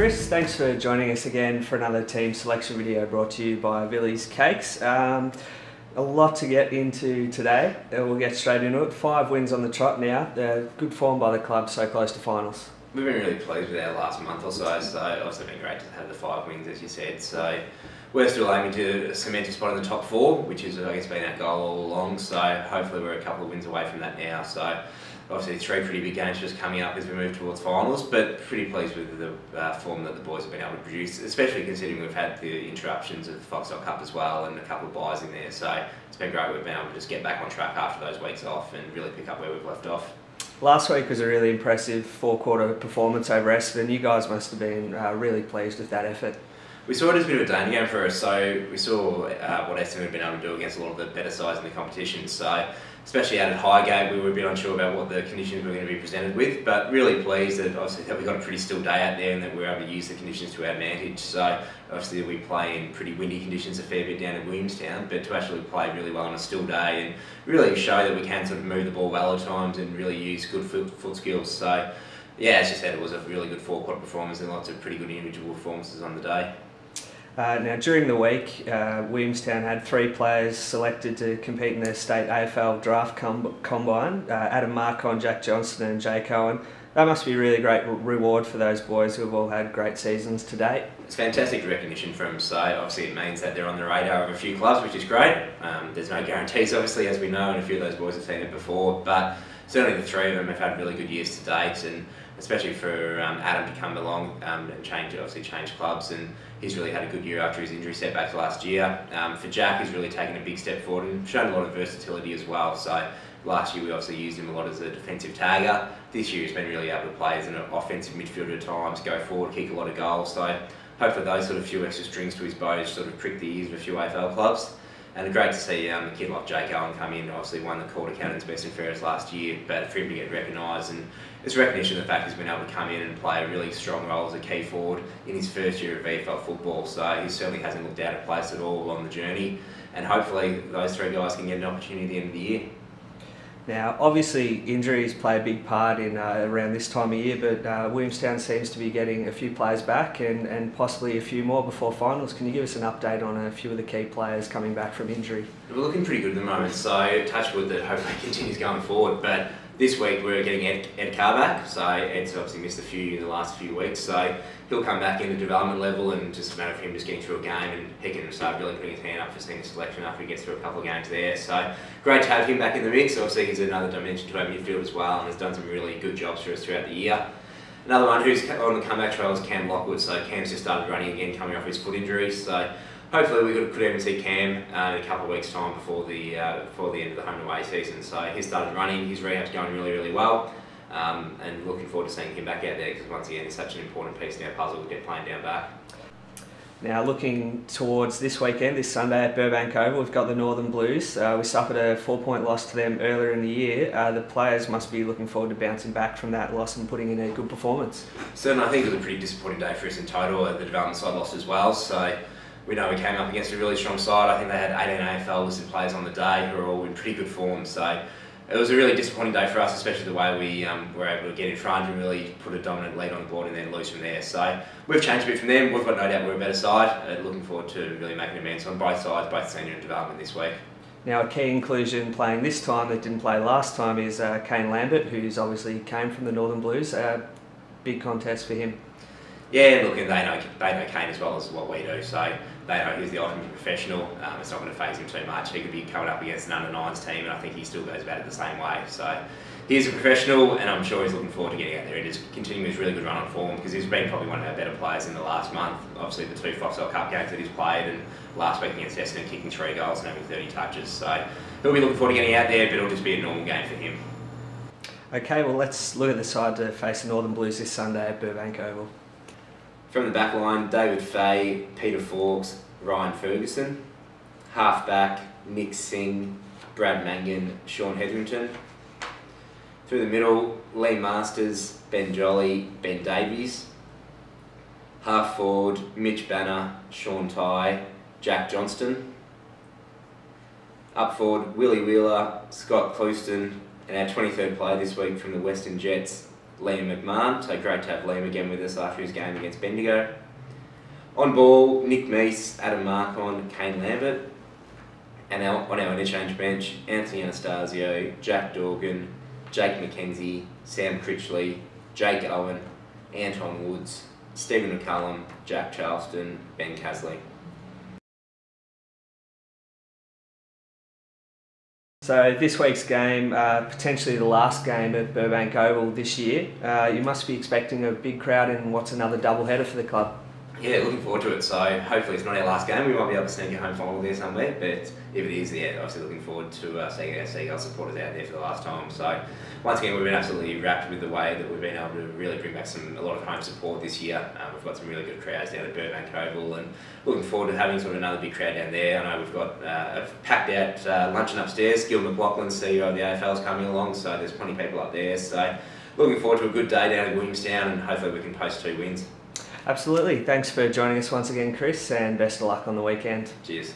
Chris, thanks for joining us again for another team selection video brought to you by Billy's Cakes. Um, a lot to get into today. Uh, we'll get straight into it. Five wins on the trot now. They're good form by the club, so close to finals. We've been really pleased with our last month or so, so obviously been great to have the five wins, as you said. So we're still aiming to cement a spot in the top four, which has I guess been our goal all along. So hopefully we're a couple of wins away from that now. So obviously three pretty big games just coming up as we move towards finals, but pretty pleased with the uh, form that the boys have been able to produce, especially considering we've had the interruptions of the Foxtel Cup as well and a couple of byes in there. So it's been great we've been able to just get back on track after those weeks off and really pick up where we've left off. Last week was a really impressive four quarter performance over Essendon. You guys must have been uh, really pleased with that effort. We saw it as a bit of a danger game for us. So we saw uh, what Essendon had been able to do against a lot of the better sides in the competition. So especially out at Highgate, we were a bit unsure about what the conditions were going to be presented with, but really pleased that obviously that we got a pretty still day out there and that we were able to use the conditions to our advantage. So obviously we play in pretty windy conditions a fair bit down in Williamstown, but to actually play really well on a still day and really show that we can sort of move the ball well at times and really use good foot, foot skills. So yeah, as you said, it was a really good four quarter performance and lots of pretty good individual performances on the day. Uh, now, during the week, uh, Williamstown had three players selected to compete in their state AFL draft com- combine uh, Adam Marcon, Jack Johnstone, and Jake Owen. That must be a really great reward for those boys who have all had great seasons to date. It's fantastic recognition from them, so obviously it means that they're on the radar of a few clubs, which is great. Um, there's no guarantees, obviously, as we know, and a few of those boys have seen it before, but certainly the three of them have had really good years to date, and especially for um, Adam to come along um, and change, obviously change clubs, and he's really had a good year after his injury setbacks last year. Um, for Jack, he's really taken a big step forward and shown a lot of versatility as well. So last year we obviously used him a lot as a defensive tagger. This year he's been really able to play as an offensive midfielder at times, go forward, kick a lot of goals. So hopefully those sort of few extra strings to his bow sort of prick the ears of a few AFL clubs. And great to see um, a kid like Jake Owen come in. Obviously, won the Calder Cannons Best and Fairest last year, but for him to get recognised and it's recognition of the fact he's been able to come in and play a really strong role as a key forward in his first year of VFL football. So he certainly hasn't looked out of place at all along the journey. And hopefully, those three guys can get an opportunity at the end of the year. Now, obviously, injuries play a big part in uh, around this time of year, but uh, Williamstown seems to be getting a few players back and, and possibly a few more before finals. Can you give us an update on a few of the key players coming back from injury? We're looking pretty good at the moment, so touch wood that hopefully continues going forward. But this week we're getting Ed, Ed Carr back, so Ed's obviously missed a few in the last few weeks, so he'll come back in the development level and just a matter of him just getting through a game and he can start really putting his hand up for senior selection after he gets through a couple of games there. So great to have him back in the mix. Obviously he's another dimension to our midfield as well and has done some really good jobs for us throughout the year. Another one who's on the comeback trail is Cam Lockwood, so Cam's just started running again coming off his foot injury, so hopefully we could, could even see Cam uh, in a couple of weeks' time before the uh, before the end of the home and away season. So he started running. His rehab's going really really well, um, and looking forward to seeing him back out there because once again he's such an important piece in our puzzle to get playing down back. Now, looking towards this weekend, this Sunday at Burbank Oval, we've got the Northern Blues. Uh, we suffered a four point loss to them earlier in the year. Uh, the players must be looking forward to bouncing back from that loss and putting in a good performance. Certainly, I think it was a pretty disappointing day for us in total. The development side lost as well. So we know we came up against a really strong side. I think they had 18 AFL listed players on the day who are all in pretty good form. So it was a really disappointing day for us, especially the way we um, were able to get in front and really put a dominant lead on the board and then lose from there. So we've changed a bit from them. We've got no doubt we're a better side. Uh, looking forward to really making amends on both sides, both senior and development this week. Now, a key inclusion playing this time that didn't play last time is uh, Kane Lambert, who's obviously came from the Northern Blues. Uh, big contest for him. Yeah, look, and they know they know Kane as well as what we do, so they know he's the ultimate professional. Um, it's not going to faze him too much. He could be coming up against an under nines team, and I think he still goes about it the same way. So he's a professional, and I'm sure he's looking forward to getting out there and just continuing his really good run on form because he's been probably one of our better players in the last month. Obviously, the two Foxtel Cup games that he's played, and last week against Essendon, kicking three goals and having 30 touches. So he'll be looking forward to getting out there, but it'll just be a normal game for him. Okay, well, let's look at the side to face the Northern Blues this Sunday at Burbank Oval. From the back line, David Fay, Peter Forbes, Ryan Ferguson. Half back, Nick Singh, Brad Mangan, Sean Hetherington. Through the middle, Lee Masters, Ben Jolly, Ben Davies. Half forward, Mitch Banner, Sean Ty, Jack Johnstone. Up forward, Willie Wheeler, Scott Clouston, and our 23rd player this week from the Western Jets, Liam McMahon. So great to have Liam again with us after his game against Bendigo. On ball, Nick Meese, Adam Marcon, Kane Lambert. And on our interchange bench, Anthony Anastasio, Jack Dorgan, Jake McKenzie, Sam Critchley, Jake Owen, Anton Woods, Stephen McCullum, Jack Charleston, Ben Casley. So this week's game, uh, potentially the last game at Burbank Oval this year. Uh, you must be expecting a big crowd in what's another double header for the club. Yeah, looking forward to it. So hopefully it's not our last game. We might be able to sneak a home final there somewhere. But if it is, yeah, obviously looking forward to uh, seeing our supporters out there for the last time. So once again, we've been absolutely rapt with the way that we've been able to really bring back some a lot of home support this year. Um, we've got some really good crowds down at Burbank Oval, and looking forward to having sort of another big crowd down there. I know we've got uh, a packed out uh, luncheon upstairs. Gil McLachlan, CEO of the AFL, is coming along, so there's plenty of people up there. So looking forward to a good day down at Williamstown, and hopefully we can post two wins. Absolutely. Thanks for joining us once again, Chris, and best of luck on the weekend. Cheers.